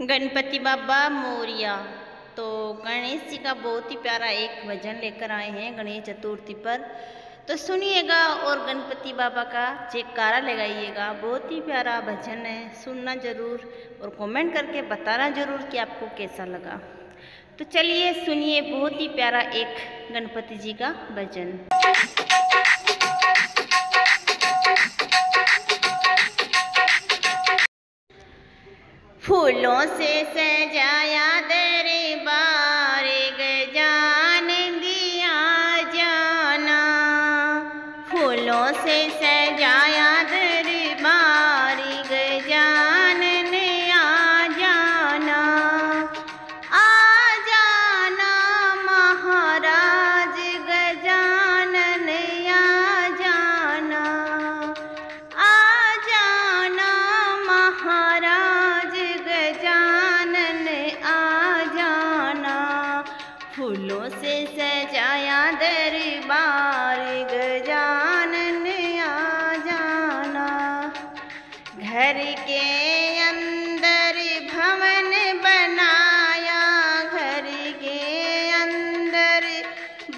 गणपति बाबा मोरिया। तो गणेश जी का बहुत ही प्यारा एक भजन लेकर आए हैं गणेश चतुर्थी पर। तो सुनिएगा और गणपति बाबा का जयकारा लगाइएगा। बहुत ही प्यारा भजन है, सुनना ज़रूर और कमेंट करके बताना ज़रूर कि आपको कैसा लगा। तो चलिए सुनिए बहुत ही प्यारा एक गणपति जी का भजन। फूलों से सजाया दरबार गजान दिया जाना। फूलों से सजाया फूलों से सजाया दरबार गजानन आ जाना। घर के अंदर भवन बनाया, घर के अंदर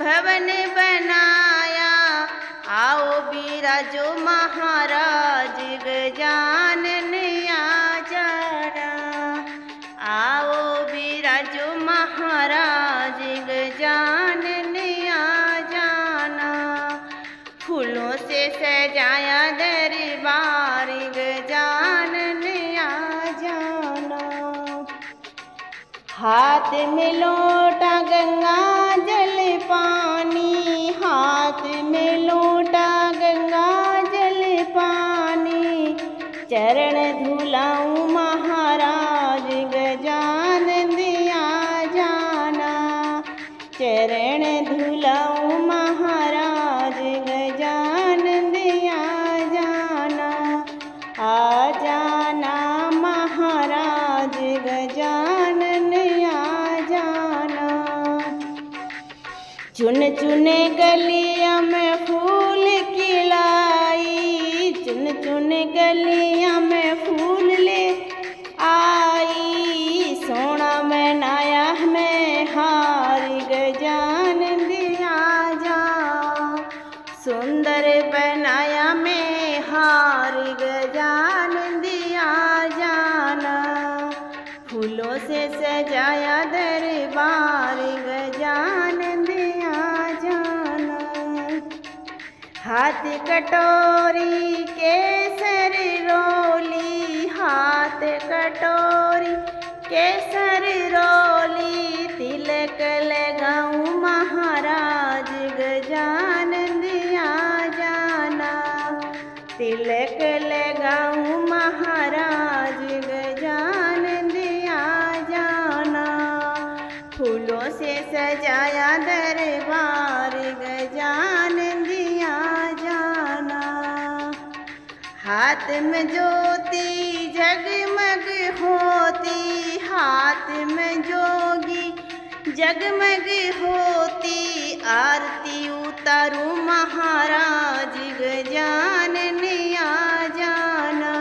भवन बनाया। आओ बिराजो महाराज गजानन हाथ में लोटा गंगा। चुन चुने गलिया में फूल खिलाई चुन चुन गलिया में फूल ले आई। सोना मनाया में हार गजान दिया जा सुंदर बनाया में हार गजान दिया जाना। फूलों से सजाया दरबार गजान हाथ कटोरी केसर रोली हाथ कटोरी केसर रोली। हाथ में ज्योति जगमग होती, हाथ में जोगी जगमग होती। आरती उतारू महाराज, गजानन आ जाना।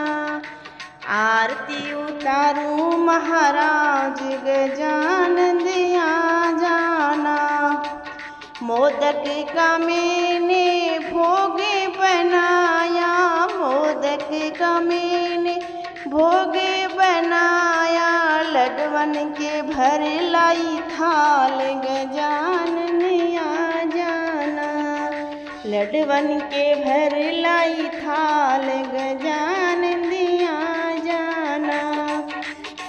आरती उतारू महाराज गजानंद आ जाना। मोदक का मैंने भोग लडवन के भर लाई थाल गजान आ जाना। लडवन के भर लाई थाल गजान आ जाना।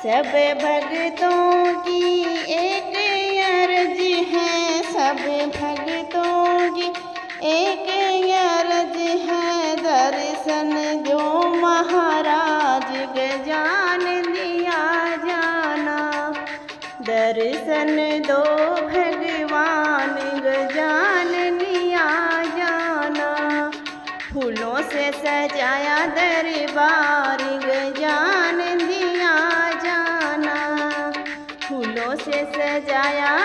सब भगतों की एक अर्ज़ है, सब भगतों की एक अर्ज़ है। दर्शन जो सजाया दरबार गजान दिया जाना। फूलों से सजाया